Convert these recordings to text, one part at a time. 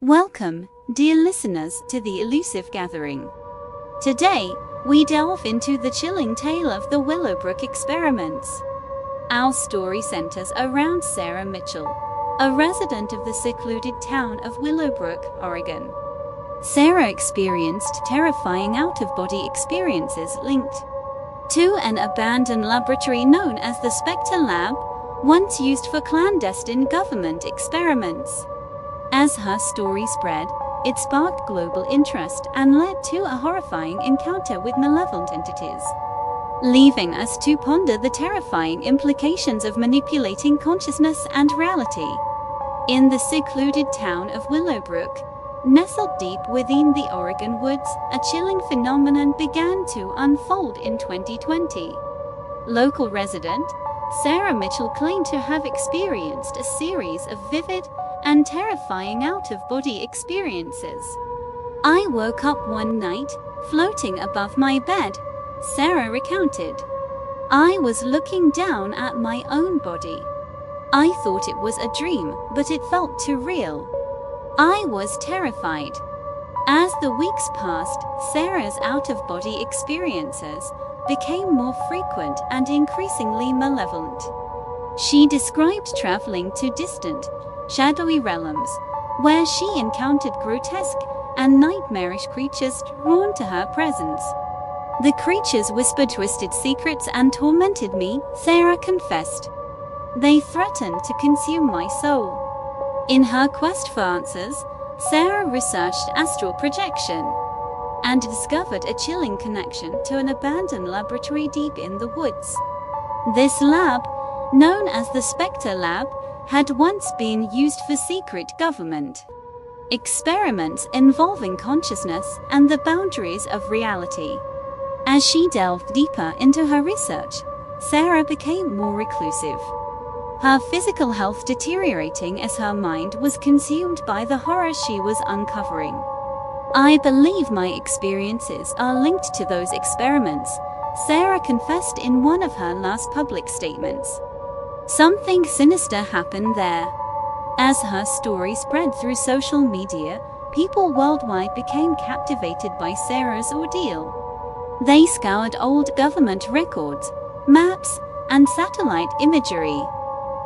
Welcome, dear listeners, to the Illusive Gathering. Today, we delve into the chilling tale of the Willowbrook experiments. Our story centers around Sarah Mitchell, a resident of the secluded town of Willowbrook, Oregon. Sarah experienced terrifying out of body experiences linked to an abandoned laboratory known as the Specter Lab, once used for clandestine government experiments. As her story spread, it sparked global interest and led to a horrifying encounter with malevolent entities, leaving us to ponder the terrifying implications of manipulating consciousness and reality. In the secluded town of Willowbrook, nestled deep within the Oregon woods, a chilling phenomenon began to unfold in 2020. Local resident Sarah Mitchell claimed to have experienced a series of vivid, and terrifying out of body experiences. I woke up one night, floating above my bed, Sarah recounted. I was looking down at my own body. I thought it was a dream, but it felt too real. I was terrified. As the weeks passed, Sarah's out of body experiences became more frequent and increasingly malevolent. She described traveling to distant, shadowy realms, where she encountered grotesque and nightmarish creatures drawn to her presence. The creatures whispered twisted secrets and tormented me, Sarah confessed. They threatened to consume my soul. In her quest for answers, Sarah researched astral projection and discovered a chilling connection to an abandoned laboratory deep in the woods. This lab, known as the Specter Lab, had once been used for secret government experiments involving consciousness and the boundaries of reality. As she delved deeper into her research, Sarah became more reclusive. Her physical health deteriorating as her mind was consumed by the horror she was uncovering. I believe my experiences are linked to those experiments, Sarah confessed in one of her last public statements. Something sinister happened there. As her story spread through social media, people worldwide became captivated by Sarah's ordeal. They scoured old government records, maps, and satellite imagery,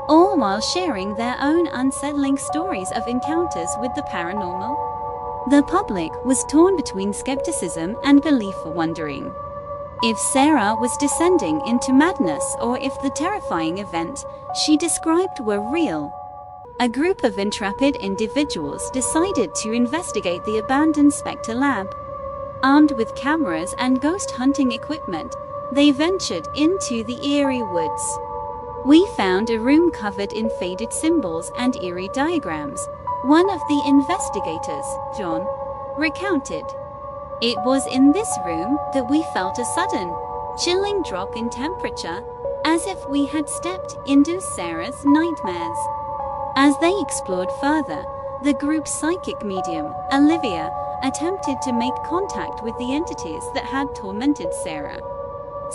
all while sharing their own unsettling stories of encounters with the paranormal. The public was torn between skepticism and belief, wondering if Sarah was descending into madness or if the terrifying event she described were real. A group of intrepid individuals decided to investigate the abandoned Specter lab. Armed with cameras and ghost hunting equipment, they ventured into the eerie woods. We found a room covered in faded symbols and eerie diagrams. One of the investigators, John, recounted. It was in this room that we felt a sudden, chilling drop in temperature, as if we had stepped into Sarah's nightmares. As they explored further, the group's psychic medium, Olivia, attempted to make contact with the entities that had tormented Sarah.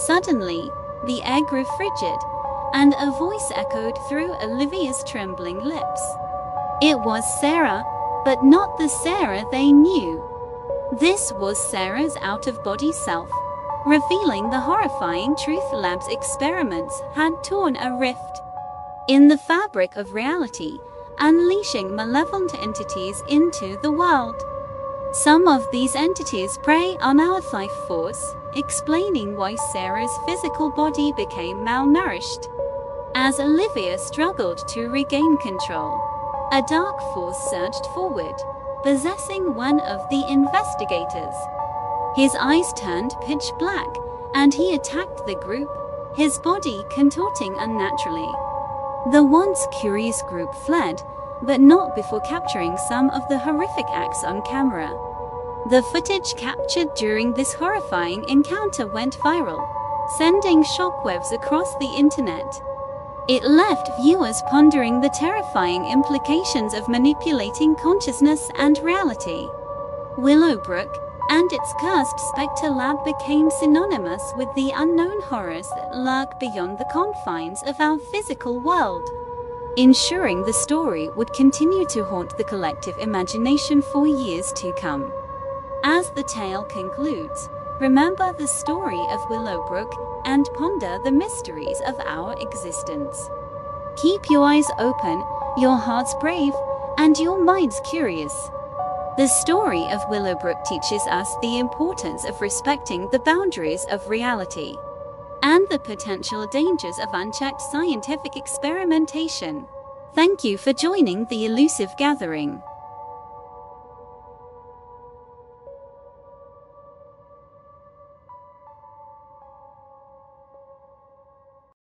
Suddenly, the air grew frigid, and a voice echoed through Olivia's trembling lips. It was Sarah, but not the Sarah they knew. This was Sarah's out of body self, revealing the horrifying Truth Lab's experiments had torn a rift in the fabric of reality, unleashing malevolent entities into the world. Some of these entities prey on our life force, explaining why Sarah's physical body became malnourished. As Olivia struggled to regain control, a dark force surged forward, possessing one of the investigators. His eyes turned pitch black, and he attacked the group, his body contorting unnaturally. The once curious group fled, but not before capturing some of the horrific acts on camera. The footage captured during this horrifying encounter went viral, sending shockwaves across the internet. It left viewers pondering the terrifying implications of manipulating consciousness and reality. Willowbrook and its cursed Specter Lab became synonymous with the unknown horrors that lurk beyond the confines of our physical world. ensuring the story would continue to haunt the collective imagination for years to come. As the tale concludes, remember the story of Willowbrook and ponder the mysteries of our existence. Keep your eyes open, your hearts brave, and your minds curious. The story of Willowbrook teaches us the importance of respecting the boundaries of reality and the potential dangers of unchecked scientific experimentation. Thank you for joining the Illusive Gathering.